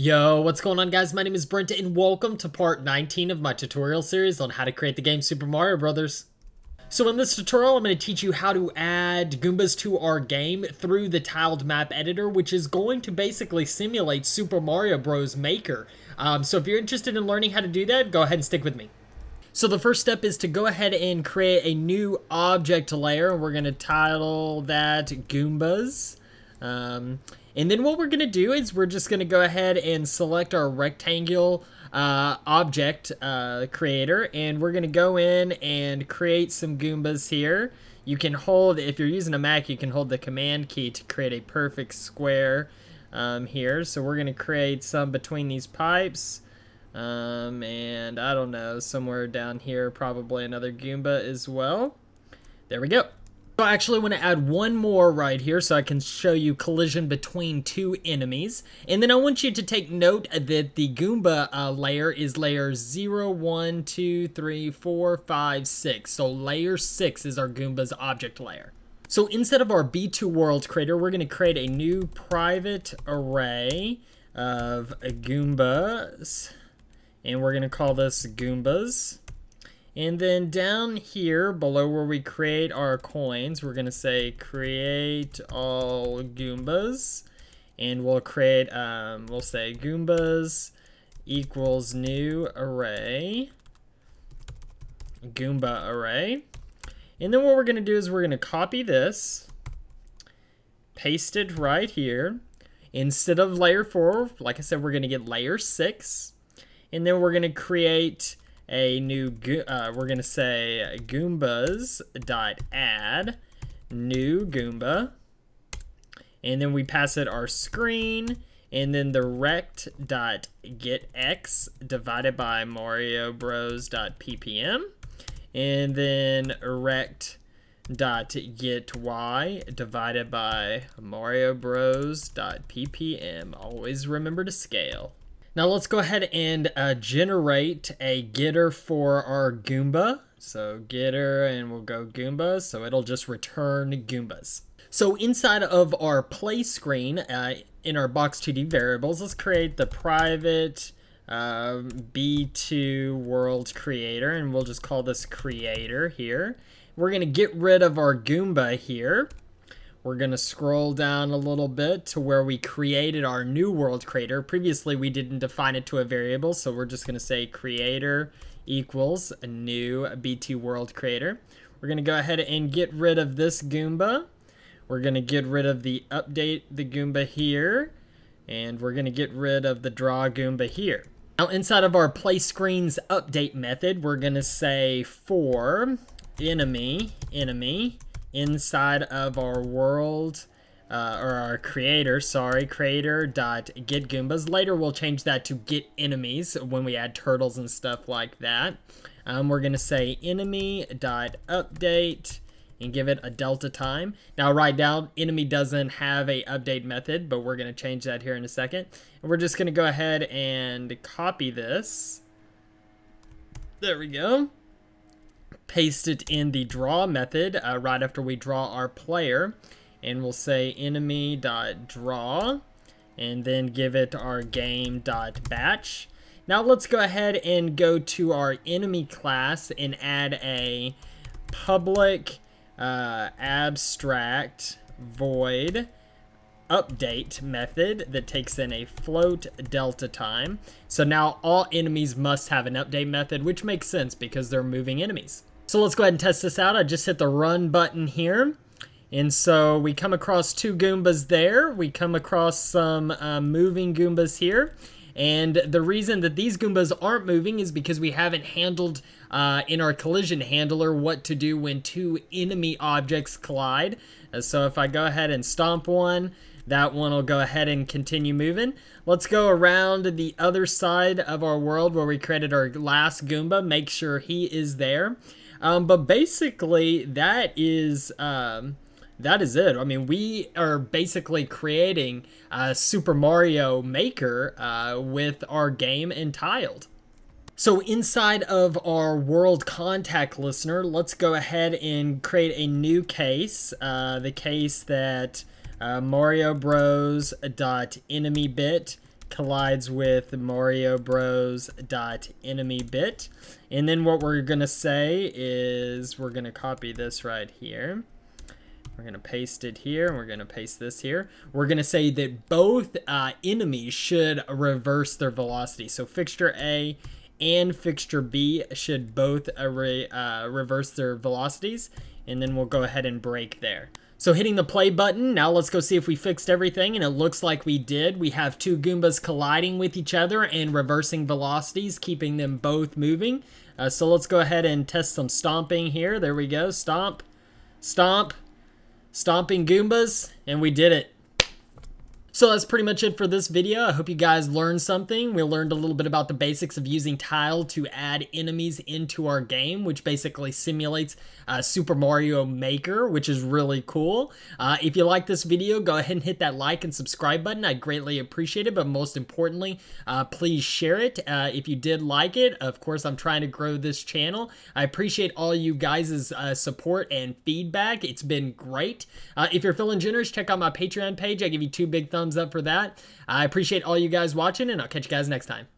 Yo, what's going on guys? My name is Brent and welcome to part 19 of my tutorial series on how to create the game Super Mario Brothers. So in this tutorial, I'm going to teach you how to add Goombas to our game through the tiled map editor, which is going to basically simulate Super Mario Bros. Maker. Um, so if you're interested in learning how to do that, go ahead and stick with me. So the first step is to go ahead and create a new object layer. And we're going to title that Goombas. Um, and then what we're going to do is we're just going to go ahead and select our rectangle uh, object uh, creator. And we're going to go in and create some Goombas here. You can hold, if you're using a Mac, you can hold the command key to create a perfect square um, here. So we're going to create some between these pipes. Um, and I don't know, somewhere down here, probably another Goomba as well. There we go. So I actually want to add one more right here so I can show you collision between two enemies. And then I want you to take note that the Goomba uh, layer is layer 0, 1, 2, 3, 4, 5, 6. So layer 6 is our Goomba's object layer. So instead of our B2 world creator, we're going to create a new private array of Goombas. And we're going to call this Goombas. And then down here below where we create our coins, we're to say create all Goombas. And we'll create, um, we'll say Goombas equals new array. Goomba array. And then what we're to do is we're to copy this, paste it right here. Instead of layer 4, like I said, we're to get layer 6. And then we're to create a new, uh, we're going to say goombas dot add new goomba. And then we pass it our screen and then the rect dot get x divided by mario bros dot ppm and then rect dot get y divided by mario bros dot ppm always remember to scale now let's go ahead and uh, generate a getter for our Goomba. So getter and we'll go Goomba. So it'll just return Goombas. So inside of our play screen uh, in our box2d variables, let's create the private uh, B2 world creator and we'll just call this creator here. We're going to get rid of our Goomba here. We're going to scroll down a little bit to where we created our new world creator. Previously, we didn't define it to a variable, so we're just going to say creator equals a new B2 world creator. We're going to go ahead and get rid of this Goomba. We're going to get rid of the update the Goomba here. And we're going to get rid of the draw Goomba here. Now inside of our play screens update method, we're going to say for enemy, enemy, inside of our world uh, or our creator, sorry, creator dot get Goombas. Later we'll change that to get enemies when we add turtles and stuff like that. Um, we're gonna say enemy dot update and give it a delta time. Now right now enemy doesn't have a update method, but we're gonna change that here in a second. And we're just gonna go ahead and copy this. There we go paste it in the draw method uh, right after we draw our player. And we'll say enemy.draw and then give it our game.batch. Now let's go ahead and go to our enemy class and add a public uh, abstract void update method that takes in a float delta time. So now all enemies must have an update method, which makes sense because they're moving enemies. So let's go ahead and test this out. I just hit the run button here. And so we come across two Goombas there. We come across some uh, moving Goombas here. And the reason that these Goombas aren't moving is because we haven't handled uh, in our collision handler what to do when two enemy objects collide. Uh, so if I go ahead and stomp one, that one will go ahead and continue moving. Let's go around the other side of our world where we created our last Goomba. Make sure he is there. Um, but basically, that is um, that is it. I mean, we are basically creating a Super Mario Maker uh, with our game in Tiled. So inside of our world contact listener, let's go ahead and create a new case. Uh, the case that uh, Mario Bros. dot enemy bit collides with Mario Bros. dot enemy bit. And then what we're to say is we're to copy this right here. We're to paste it here, and we're to paste this here. We're to say that both uh, enemies should reverse their velocity. So fixture A and fixture B should both uh, uh, reverse their velocities, and then we'll go ahead and break there. So hitting the play button, now let's go see if we fixed everything, and it looks like we did. We have two Goombas colliding with each other and reversing velocities, keeping them both moving. Uh, so let's go ahead and test some stomping here. There we go, stomp, stomp, stomping Goombas, and we did it. So that's pretty much it for this video. I hope you guys learned something. We learned a little bit about the basics of using tile to add enemies into our game, which basically simulates uh, Super Mario Maker, which is really cool. Uh, if you like this video, go ahead and hit that like and subscribe button. I greatly appreciate it, but most importantly, uh, please share it uh, if you did like it. Of course, I'm trying to grow this channel. I appreciate all you guys' uh, support and feedback. It's been great. Uh, if you're feeling generous, check out my Patreon page. I give you two big thumbs thumbs up for that. I appreciate all you guys watching, and I'll catch you guys next time.